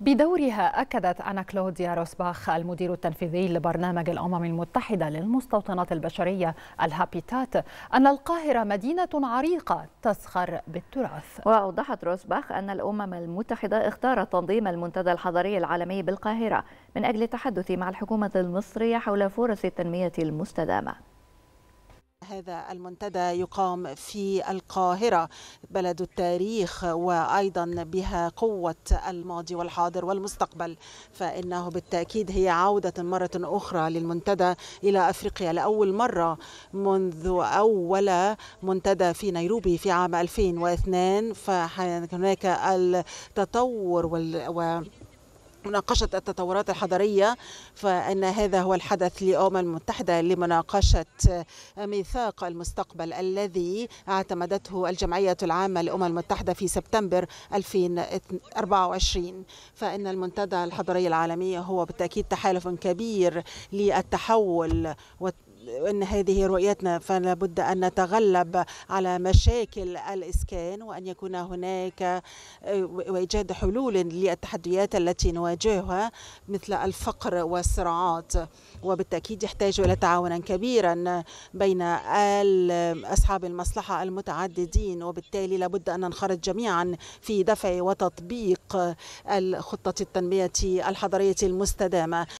بدورها أكدت أنا كلوديا روسباخ المدير التنفيذي لبرنامج الأمم المتحدة للمستوطنات البشرية الهابيتات أن القاهرة مدينة عريقة تسخر بالتراث. وأوضحت روسباخ أن الأمم المتحدة اختارت تنظيم المنتدى الحضري العالمي بالقاهرة من أجل التحدث مع الحكومة المصرية حول فرص التنمية المستدامة. هذا المنتدى يقام في القاهرة. بلد التاريخ وأيضا بها قوة الماضي والحاضر والمستقبل. فإنه بالتأكيد هي عودة مرة أخرى للمنتدى إلى أفريقيا. لأول مرة منذ أول منتدى في نيروبي في عام 2002 فهناك التطور وال مناقشة التطورات الحضرية فإن هذا هو الحدث للأمم المتحدة لمناقشة ميثاق المستقبل الذي اعتمدته الجمعية العامة للأمم المتحدة في سبتمبر 2024 فإن المنتدى الحضري العالمي هو بالتأكيد تحالف كبير للتحول وان هذه رؤيتنا فلا بد أن نتغلب على مشاكل الإسكان وأن يكون هناك وإيجاد حلول للتحديات التي نواجهها مثل الفقر والصراعات. وبالتأكيد يحتاج إلى تعاونا كبيرا بين اصحاب المصلحة المتعددين وبالتالي لابد أن ننخرط جميعا في دفع وتطبيق الخطة التنمية الحضرية المستدامة.